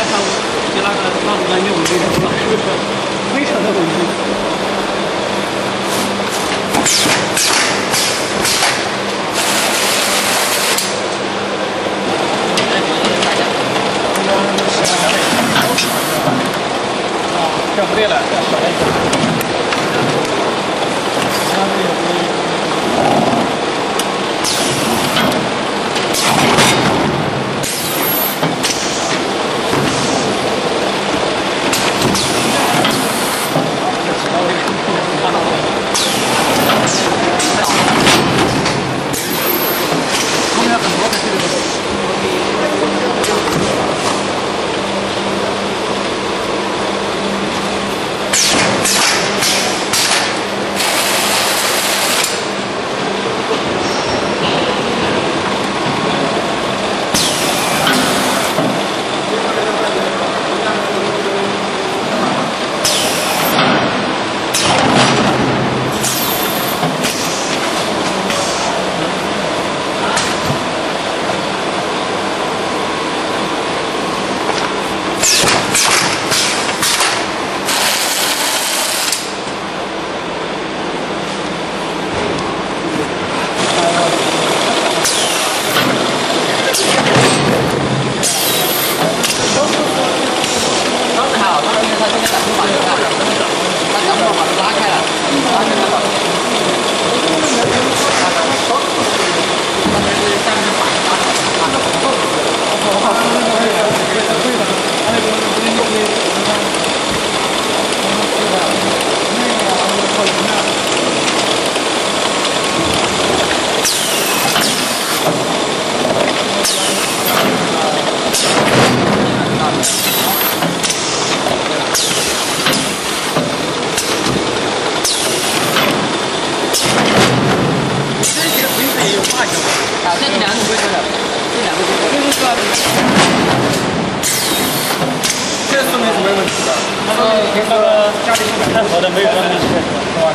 就那个，那个篮球，非常的稳重。来，感谢大家，刚刚的示范到位，好，了，一次。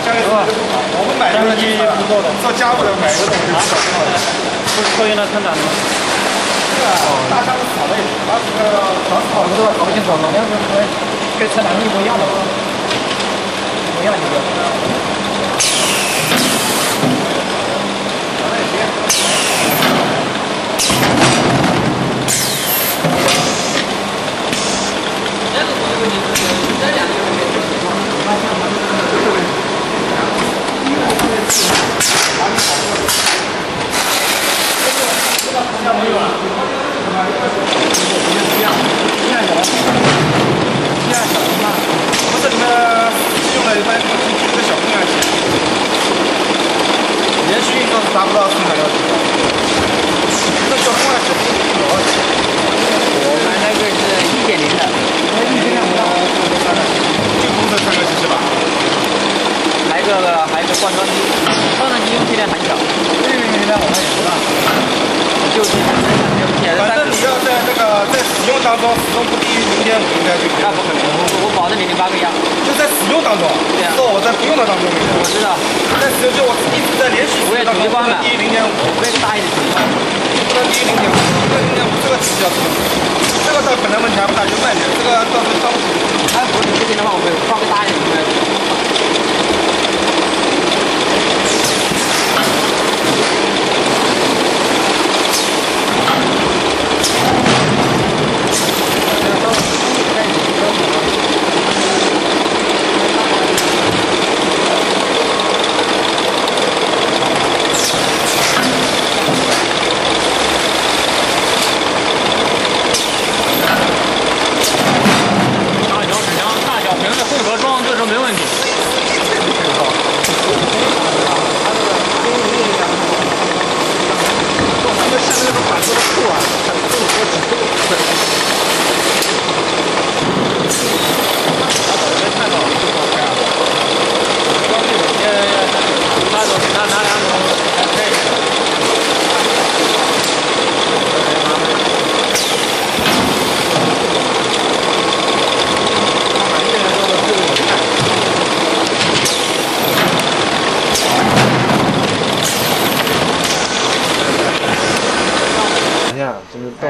我们买东西做家务的买个东西比较好的。不是可以那成长的吗？这个大箱子少了一，那这个老少的都搞不清楚，两个跟车辆一模一样的，一模一样的。我这里面用了一般一个小空压机，连续运动是达不到生产要求的。这小空压机多少钱？我们那个是一点零的，一斤两万，就工程三个机是吧？还有个还有个灌装机，灌装机用气量很小，这个应该我们也知道。就是用气量反正你要在这个在使用当中始终不低于零点五，应该就可以那不可能，我我保证零点八个压。就在使用当中，对啊说我在不用的当中。我知道，在使用就我一直在连续使我也用当中不主机关了，能低于零点五，我也是大一点。不能低于零点五，这个零点五这个比较重。这个倒可能问题还不大，就慢点，这个到时候装补。哎，不是这边的话，我会放个大一点的。大小尺枪、大小瓶的混合装，这是没问题。拿走，拿拿两种，可以。等一下，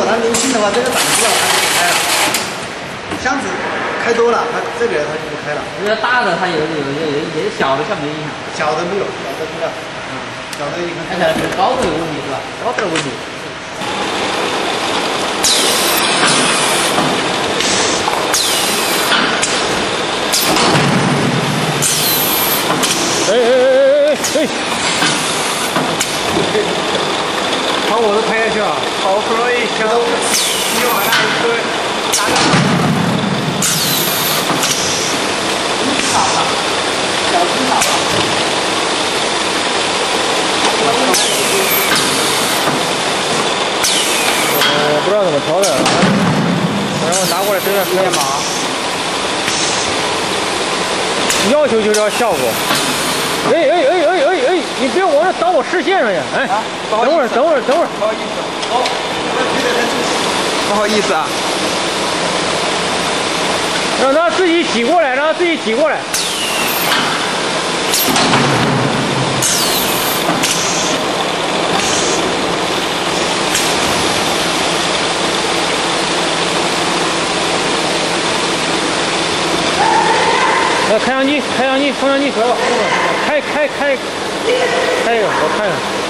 果它流心的话，这个档次啊，它就不开了。箱子开多了，它这个它就不开了。因为大的它有有有有有小的，像没影响。小的没有，小的不要。嗯，小的你看看起来是高度有问题是吧？高度有问题。哎哎哎哎哎！把我都拍下去了。好不容易想你往那一推，我不知道怎么调的，然后拿过来这个干嘛？要求就是要效果。哎哎哎哎哎！你别往这挡我视线上呀！哎，等会儿等会儿等会儿。不好意思，哦，不好意思啊，让他自己挤过来，让他自己挤过来。来，开相机，开相机，风相机，开开开，开哎呦，我看看。